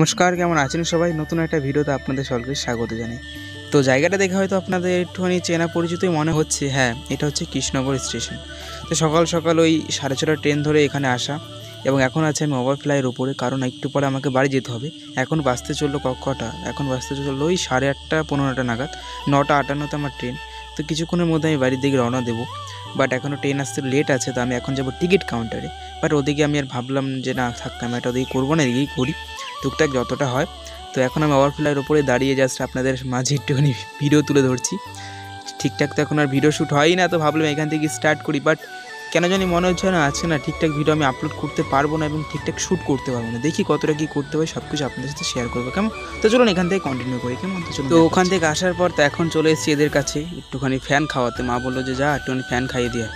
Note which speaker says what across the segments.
Speaker 1: নমস্কার, কেমন আছেন সবাই? নতুন একটা ভিডিওতে আপনাদের সকলকে স্বাগত জানাই। তো জায়গাটা দেখে হয়তো আপনাদের একটুখানি চেনা পরিচিতই মনে হচ্ছে হ্যাঁ এটা হচ্ছে কৃষ্ণনগর স্টেশন। তো সকাল সকাল ওই সাড়ে ছটা ট্রেন ধরে এখানে আসা এবং এখন আছে আমি ওভারফ্লাইয়ের উপরে, কারণ একটু পরে আমাকে বাড়ি যেতে হবে। এখন বাসতে চলল ক- কটা? এখন বাসতে চলল ওই সাড়ে আটটা, পনেরোটা নাগাদ, নটা আটান্নতে আমার ট্রেন। তো কিছুক্ষণের মধ্যে আমি বাড়ির দিকে রওনা দেবো। বাট এখনও ট্রেন আসতে লেট আছে, তো আমি এখন যাব টিকিট কাউন্টারে। বাট ওদিকে আমি আর ভাবলাম যে না, থাক, আমি এটা ওদিকে করব না, এদিকেই করি। টুকটাক যতটা হয়। তো এখন আমি ওভারফ্লাইয়ের উপরে দাঁড়িয়ে জাস্ট আপনাদের মাঝে একটুখানি ভিডিও তুলে ধরছি। ঠিকঠাক তো এখন আর ভিডিও শ্যুট হয়ই না তো ভাবলাম এখান থেকে স্টার্ট করি বাট কেন জানি মনে হচ্ছে না আছে না ঠিকঠাক ভিডিও আমি আপলোড করতে পারব না এবং ঠিকঠাক শ্যুট করতে পারব না। দেখি কতটা কী করতে হয় সব কিছু আপনাদের সাথে শেয়ার করব কেমন? তো চলুন এখান থেকে কন্টিনিউ করি কেমন? তো চলুন তো ওখান থেকে আসার পর তো এখন চলে এসেছি এদের কাছে একটুখানি ফ্যান খাওয়াতে। মা বলল যে যা একটুখানি ফ্যান খাইয়ে দিয়ে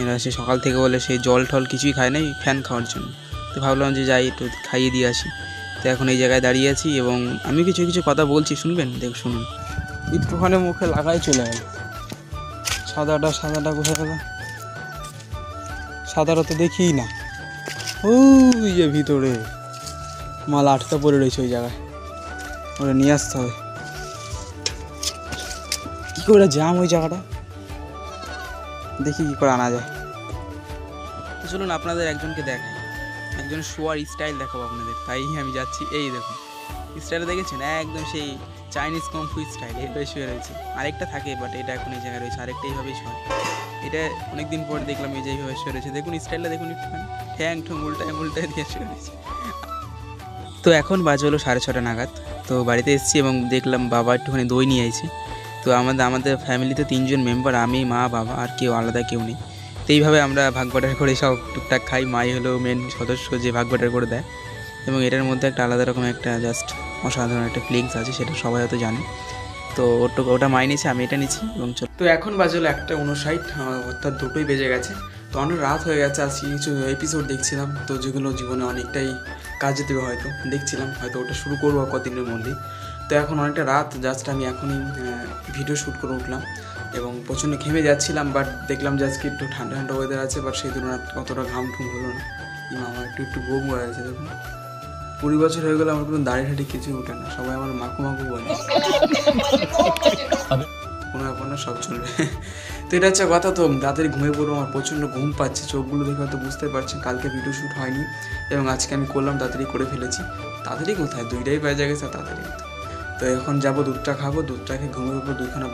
Speaker 1: এরা সে সকাল থেকে বলে সেই জল টল কিছুই খায় নাই ফ্যান খাওয়ার জন্য। তো ভাবলাম যে যাই একটু খাইয়ে দিয়ে আসি। তো এখন এই জায়গায় দাঁড়িয়ে আছি এবং আমি কিছু কিছু কথা বলছি শুনবেন? দেখ শুনুন।
Speaker 2: একটুখানি মুখে লাগাই চলে গেল সাদাটা সাদাটা কোথায় গেল সাদাটা তো দেখিই না। ওই যে ভিতরে। মাল আটকা পড়ে রয়েছে ওই জায়গায়। ওরা নিয়ে আসতে হবে। কী করে জাম ওই জায়গাটা? দেখি কী করে আনা যায়।
Speaker 1: চলুন আপনাদের একজনকে দেখাই। একজন শোয়ার স্টাইল দেখাবো আপনাদের। তাই আমি যাচ্ছি, এই দেখুন। স্টাইলটা দেখেছেন? একদম সেই চাইনিজ কমফু স্টাইল এইভাবে শুয়ে রয়েছে। আরেকটা থাকে বাট এটা এখন এই জায়গায় রয়েছে। আরেকটা এইভাবেই শোয়। এটা অনেকদিন পর দেখলাম এই যে এইভাবে শুয়ে রয়েছে। দেখুন স্টাইলটা দেখুন একটুখানি। ঠ্যাং ঠুং, উল্টায় উল্টায় দিয়ে শুয়ে রয়েছে। তো এখন বাজে হলো সাড়ে ছটা নাগাদ। তো বাড়িতে এসেছি এবং দেখলাম বাবা একটুখানি দই নিয়ে আইছে। তো আমাদের আমাদের ফ্যামিলিতে তিনজন মেম্বার আমি, মা, বাবা, আর কেউ আলাদা কেউ নেই। তো এইভাবে আমরা ভাগ বাটার করে সব টুকটাক খাই। মাই হলো মেন সদস্য যে ভাগ বাটার করে দেয়। এবং এটার মধ্যে একটা আলাদা রকম একটা জাস্ট অসাধারণ একটা ফিলিংস আছে, সেটা সবাই হয়তো জানে। তো ওটা ওটা মাই নিয়েছে, আমি এটা নিচ্ছি এবং তো এখন বাজে হলো একটা উনষাট অর্থাৎ দুটোই বেজে গেছে। তো অনেক রাত হয়ে গেছে, আজকে কিছু এপিসোড দেখছিলাম। তো যেগুলো জীবনে অনেকটাই কাজে দেবে হয়তো, দেখছিলাম। হয়তো ওটা শুরু করব কদিনের মধ্যেই। তো এখন অনেকটা রাত জাস্ট আমি এখনই ভিডিও শ্যুট করে উঠলাম। এবং প্রচণ্ড ঘেমে যাচ্ছিলাম বাট দেখলাম যে আজকে একটু ঠান্ডা ঠান্ডা ওয়েদার আছে বাট সেই তুলনায় অতটা ঘাম ঘুম হলো না। এই আমার একটু একটু ঘুম হয়ে আছে দেখুন। কুড়ি বছর হয়ে গেলে আমার কোনো দাড়ি ঠাড়ি কিছুই ওঠে না সবাই আমার মাকু মাকু বলে। কোনো ব্যাপার না সব চলবে। তো এটা হচ্ছে কথা তো তাড়াতাড়ি ঘুমিয়ে পড়ব আমার প্রচণ্ড ঘুম পাচ্ছে চোখগুলো দেখে হয়তো বুঝতে পারছেন কালকে ভিডিও শ্যুট হয়নি এবং আজকে আমি করলাম তাড়াতাড়ি করে ফেলেছি। তাড়াতাড়ি কোথায়? দুইটাই বেজে গেছে তাড়াতাড়ি। তো। এখন যাব, দুধটা খাব, দুধটা খেয়ে ঘুমের উপর দুইখানা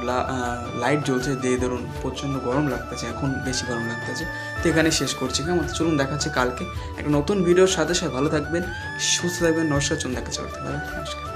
Speaker 1: লাইট জ্বলছে, দিয়ে ধরুন প্রচণ্ড গরম লাগতেছে, এখন বেশি গরম লাগতেছে। তো এখানে শেষ করছি, কেমন? চলুন দেখাচ্ছে কালকে। একটা নতুন ভিডিওর সাথে সাথে ভালো থাকবেন, সুস্থ থাকবেন, নমস্কার, চলুন দেখাচ্ছে নমস্কার।